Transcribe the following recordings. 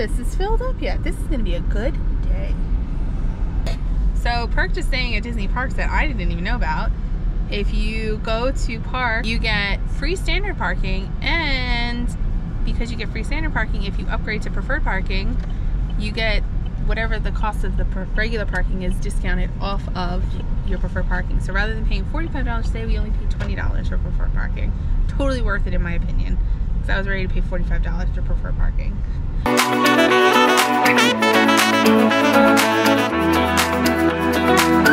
this is filled up yet. This is going to be a good day. So Perk just saying at Disney parks that I didn't even know about. If you go to park, you get free standard parking and because you get free standard parking, if you upgrade to preferred parking, you get whatever the cost of the regular parking is discounted off of your preferred parking. So rather than paying $45 today, we only pay $20 for preferred parking. Totally worth it in my opinion. Because I was ready to pay $45 for preferred parking. Are you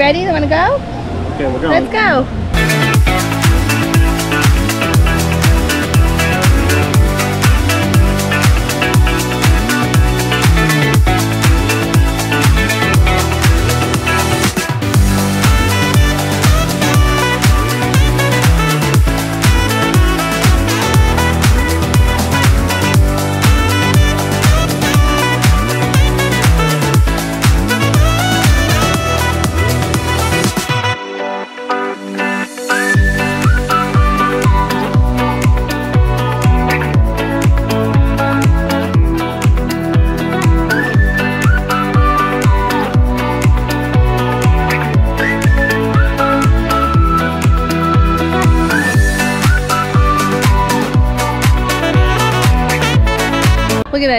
ready? You wanna go? Okay, we're going. Let's go.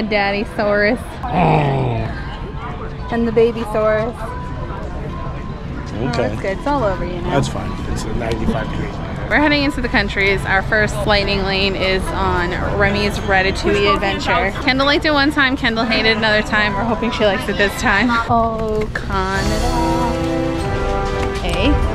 At daddy saurus. Oh. And the baby saurus. Okay. Oh, that's good. It's all over you now. That's fine. It's a 95 degrees. We're heading into the countries. Our first lightning lane is on Remy's Ratatouille adventure. Kendall liked it one time, Kendall hated another time. We're hoping she likes it this time. Oh, Canada. Hey.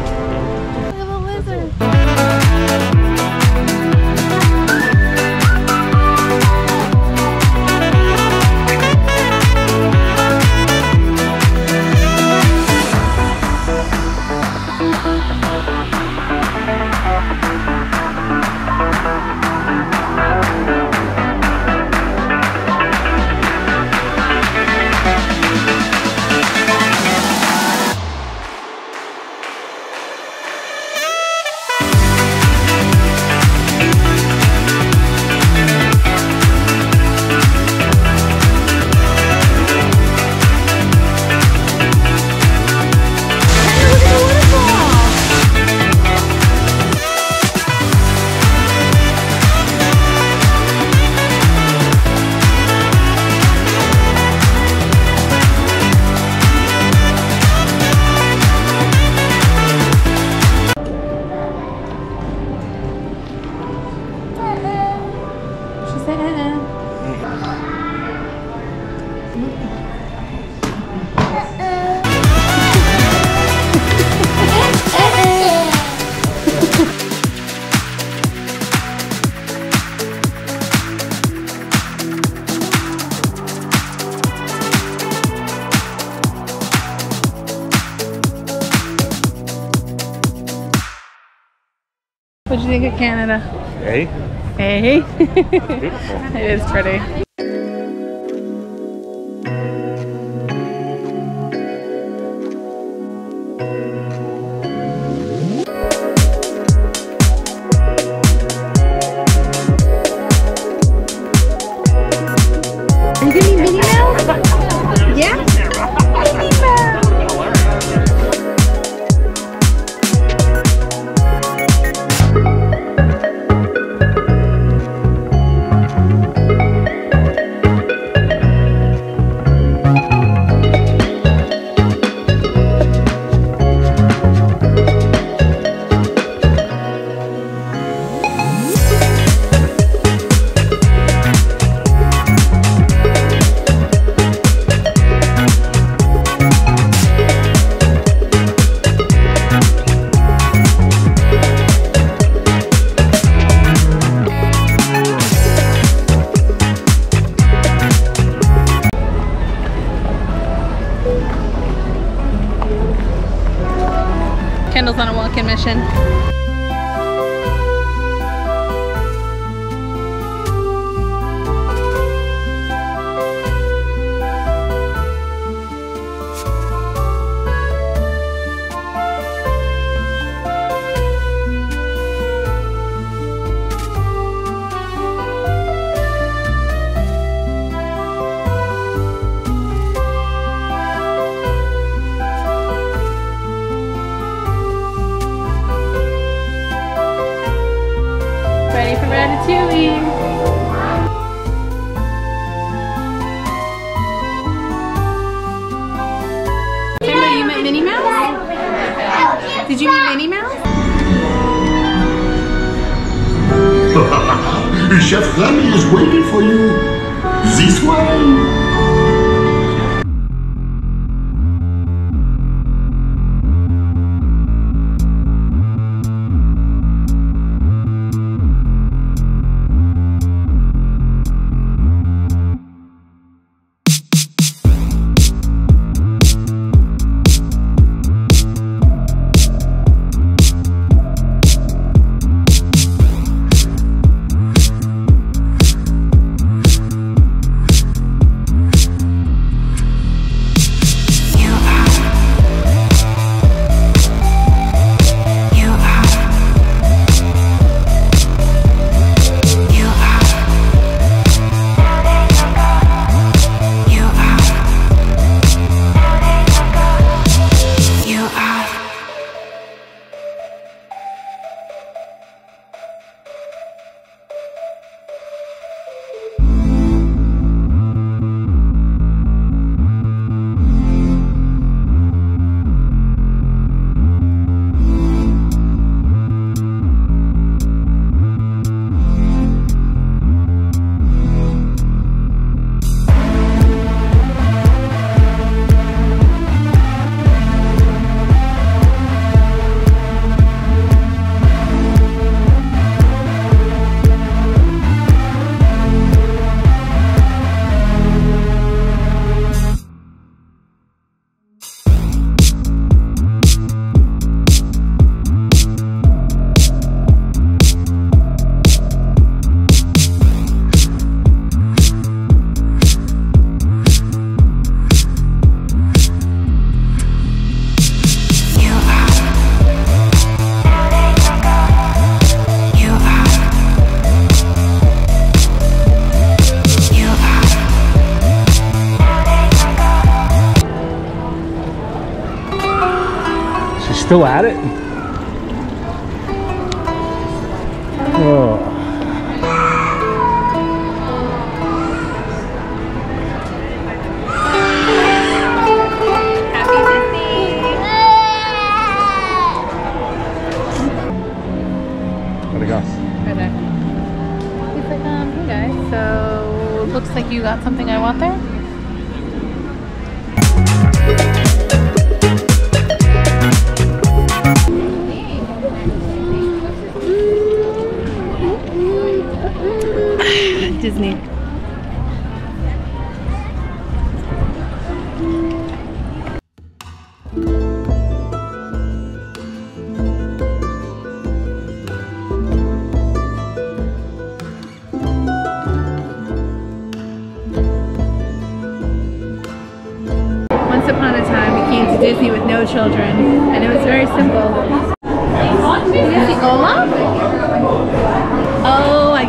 It is pretty. Chef Remy is waiting for you this way.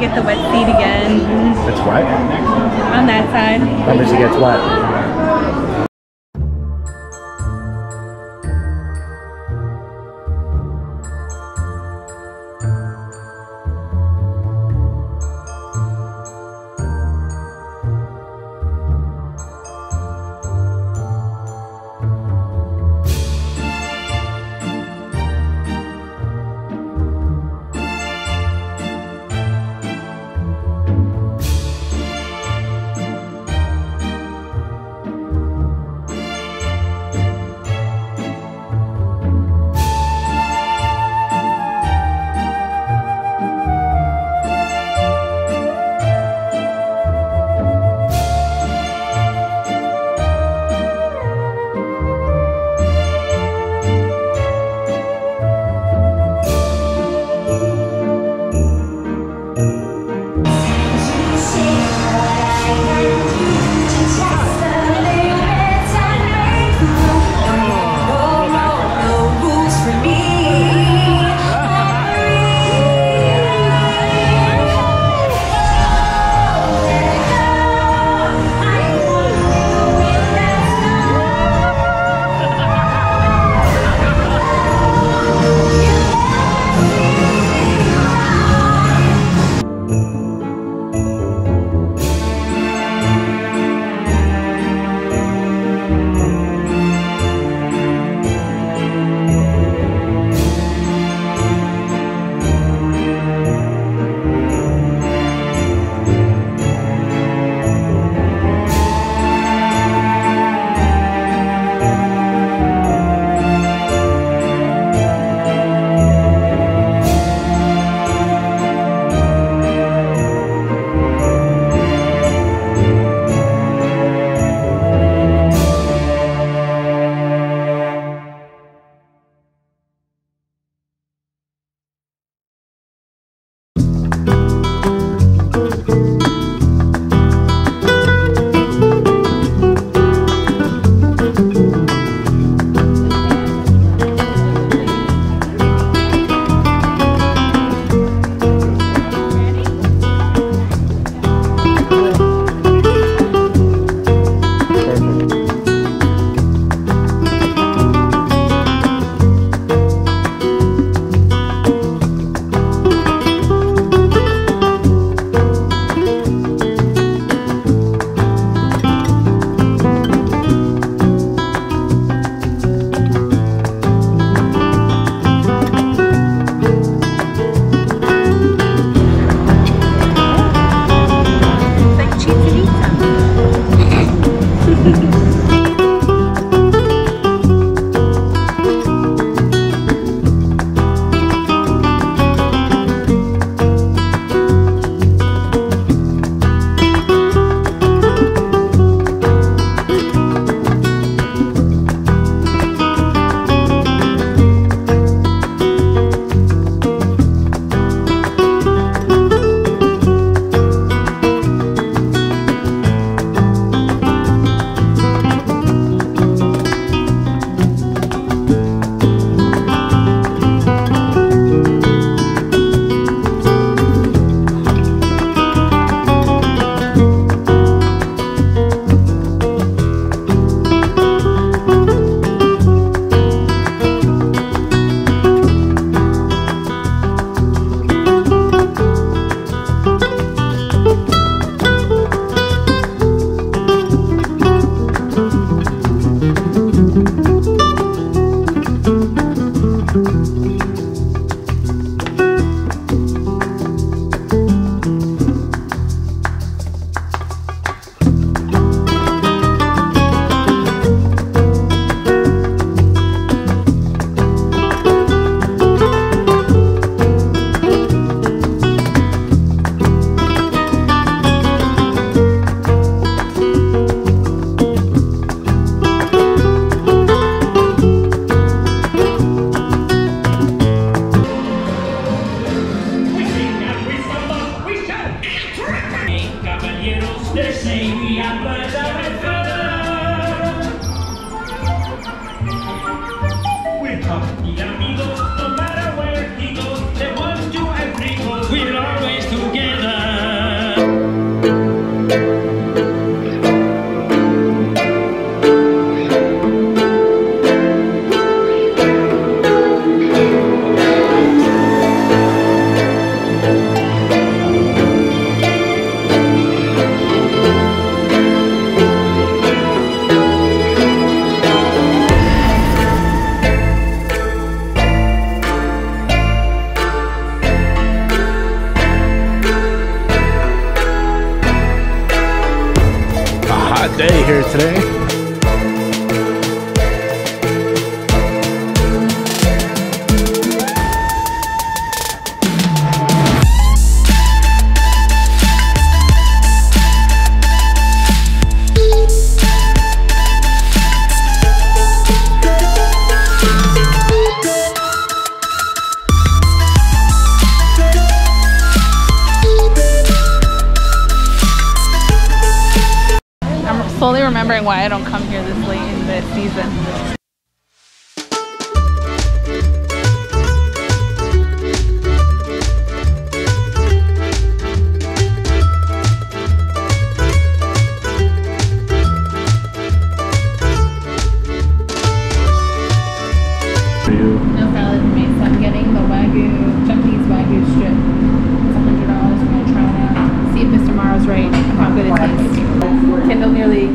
get the wet seat again. That's what? On that side. That means it gets wet. Slowly remembering why I don't come here this late in the season.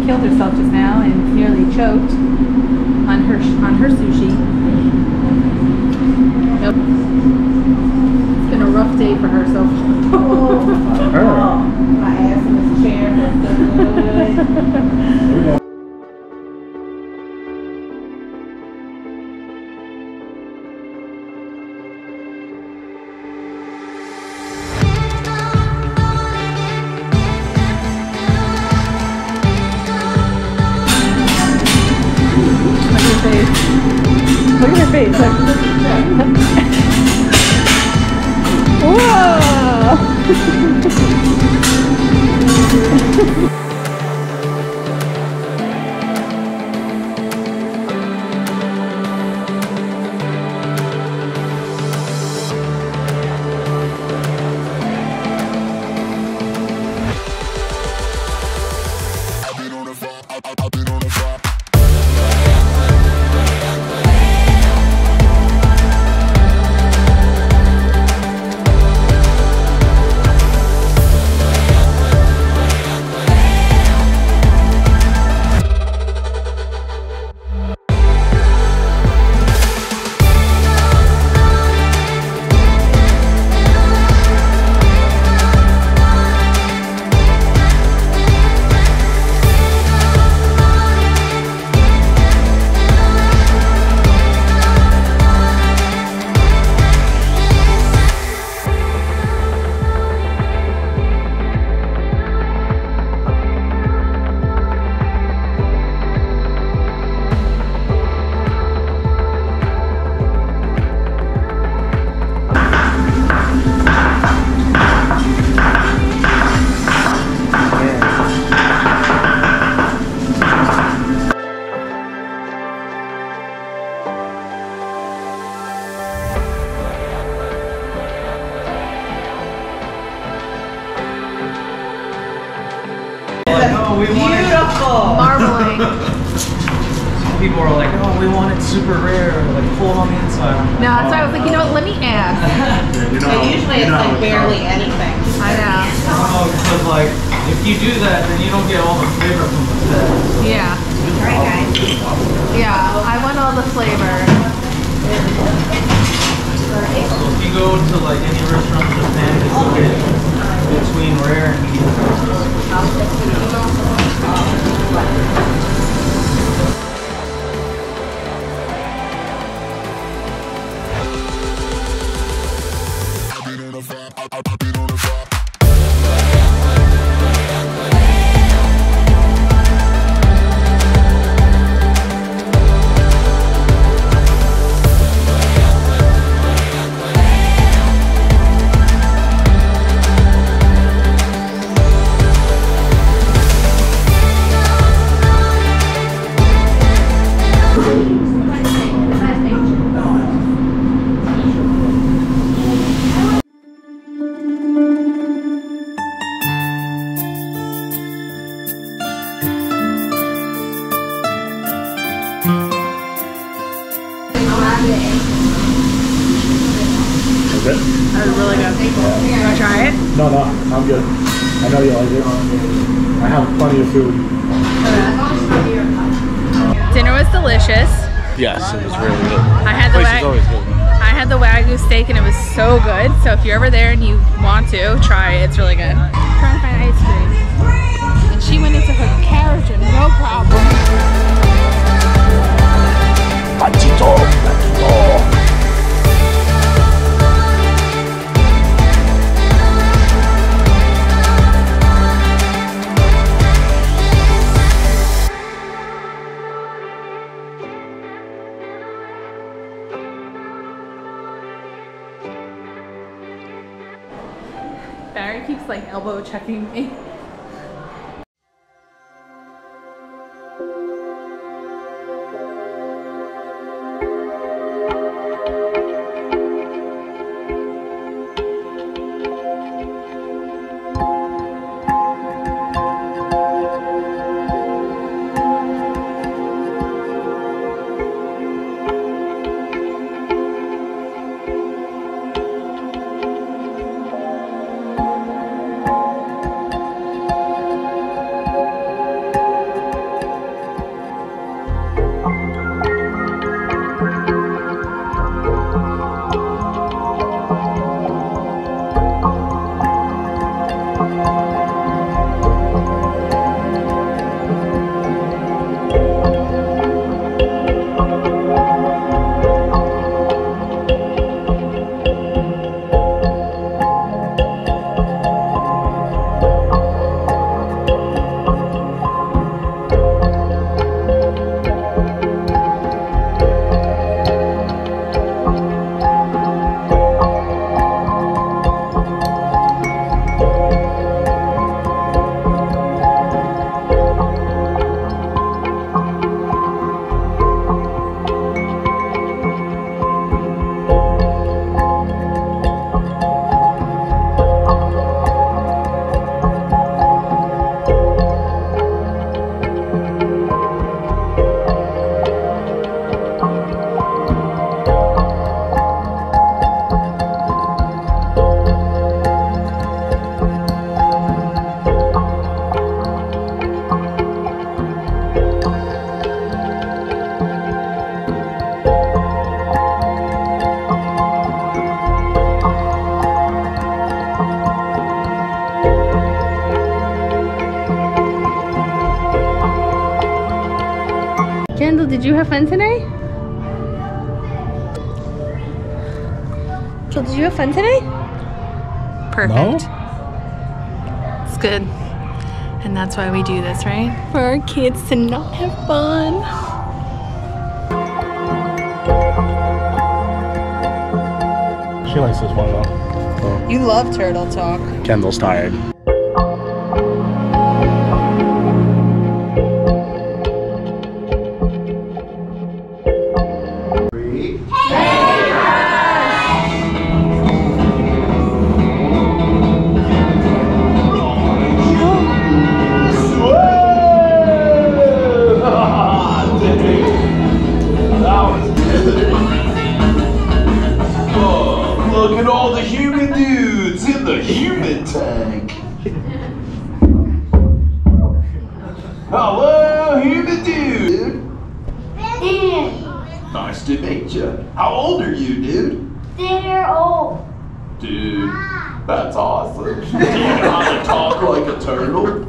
Killed herself just now and nearly choked on her on her sushi. Yep. It's been a rough day for her so oh, far. My ass in this chair At. Whoa! people are like, oh, we want it super rare, like pull it on the inside. No, that's why I was like, you know what, let me ask. You know, Usually it's like barely anything. I know. Oh, because like, if you do that, then you don't get all the flavor from the fish. Yeah. Alright guys. Yeah. I want all the flavor. So if you go to like any restaurant in Japan, they look at between rare and medium. Had the wagyu steak and it was so good. So if you're ever there and you want to try it, it's really good. trying to find ice cream. And she she went into her carriage and no problem. Patito, patito. Like elbow checking me. Did you have fun today? Kendall, did you have fun today? Perfect. It's good. And that's why we do this, right? For our kids to not have fun. She likes this one though. You love turtle talk. Kendall's tired. That's awesome. Do you know how to talk like a turtle?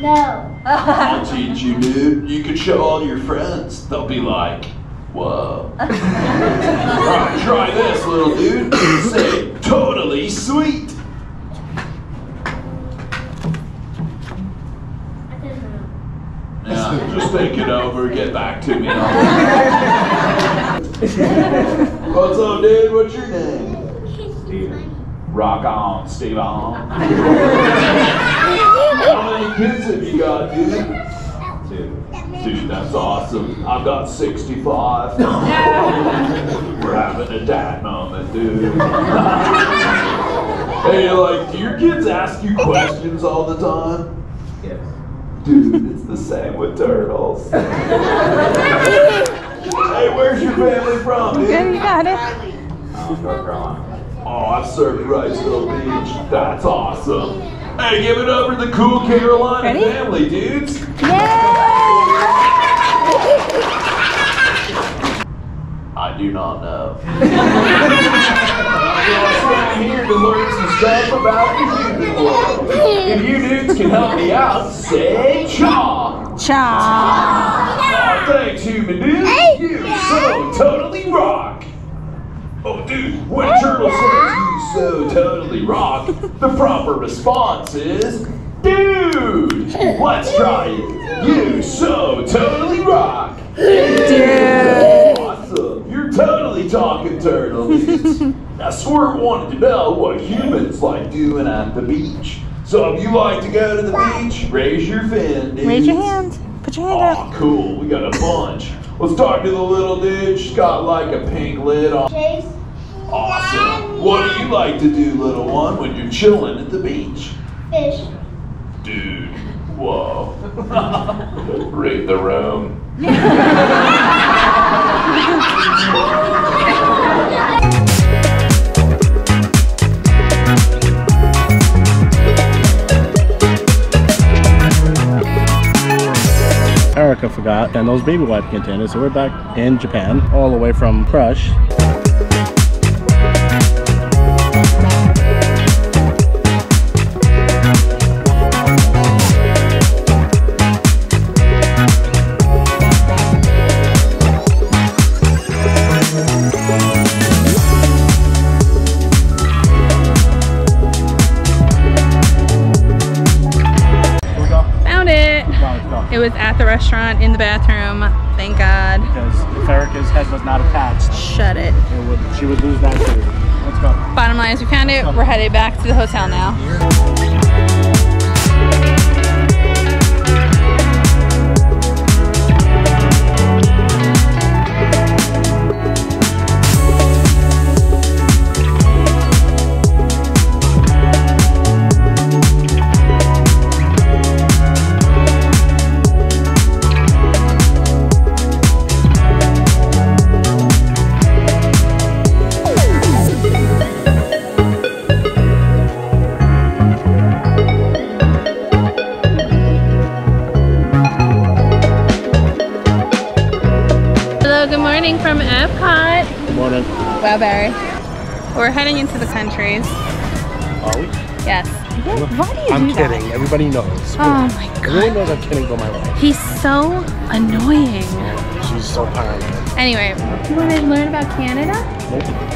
No. I'll teach you, dude. You can show all your friends. They'll be like, whoa. Alright, try this, little dude. Say, totally sweet. Yeah, just think it over, get back to me. What's up, dude? What's your name? Rock on, Steve on. How many kids have you got, dude? Dude, that's awesome. I've got 65. We're having a dad moment, dude. hey, like, do your kids ask you questions all the time? Yes. Dude, it's the same with turtles. hey, where's your family from, dude? Good, you got it. Oh, Oh, I've served Riceville Beach. That's awesome. Hey, give it up for the cool Carolina Ready? family, dudes. I do not know. I'm here to learn some stuff about the human world. If you dudes can help me out, say cha. Cha. Oh, thanks, human dudes. You so totally rock. Oh, dude, when Turtle says you so totally rock, the proper response is, dude, let's try it. You so totally rock. Dude. Awesome. You're totally talking turtle. dudes. now, Squirt wanted to know what humans like doing at the beach. So if you like to go to the beach, raise your fin, dudes. Raise your hand. Put your hand up. Oh, cool. We got a bunch. Let's talk to the little dude. She's got like a pink lid on. Chase. Awesome. What do you like to do, little one, when you're chilling at the beach? Fish. Dude. Whoa. Read the room. Erica forgot, and those baby wipe containers. So we're back in Japan, all the way from Crush. Restaurant in the bathroom. Thank God. Because if Erica's head was not attached, Shut it. it would, she would lose that too. Let's go. Bottom line is we found it. We're headed back to the hotel now. We're into the countries. Are we? Yes. Why do you I'm do that? kidding. Everybody knows. Oh my Everyone knows I'm kidding for my life. He's so annoying. She's so paranoid. Anyway, you want to learn about Canada? Nope.